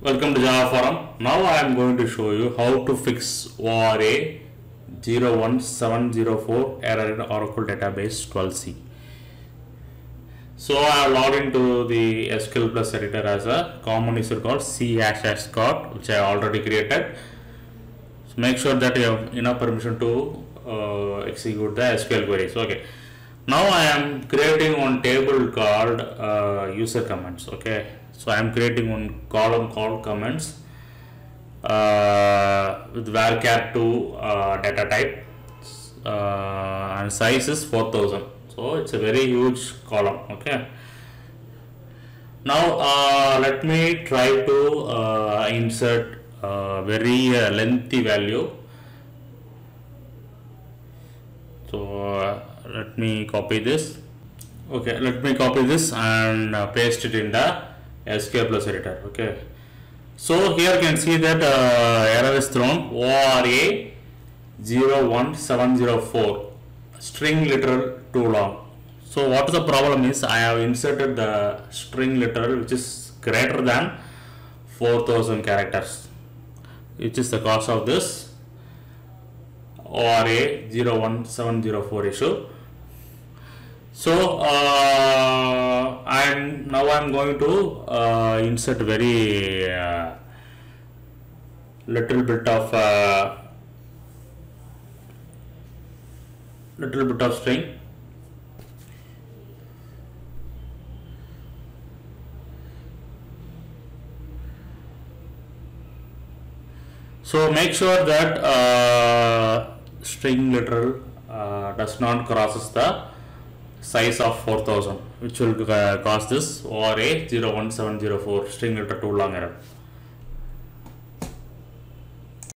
Welcome to Java Forum. Now I am going to show you how to fix ORA 01704 error in Oracle Database 12c. So I have logged into the SQL Plus editor as a common user called C hash hash which I already created. So make sure that you have enough permission to uh, execute the SQL queries. Okay. Now I am creating one table called uh, user comments. Okay. So I am creating one column called comments uh, with varchar2 uh, data type uh, and size is 4000 so it's a very huge column okay now uh, let me try to uh, insert a very lengthy value so let me copy this okay let me copy this and uh, paste it in the SQL plus editor okay so here you can see that uh, error is thrown ORA 01704 string literal too long. So what the problem is I have inserted the string literal which is greater than 4000 characters which is the cause of this ORA 01704 issue. So uh, I'm now I'm going to uh, insert very uh, little bit of uh, little bit of string. So make sure that uh, string literal uh, does not crosses the size of 4000 which will cause this ORA 01704 string literal too long error.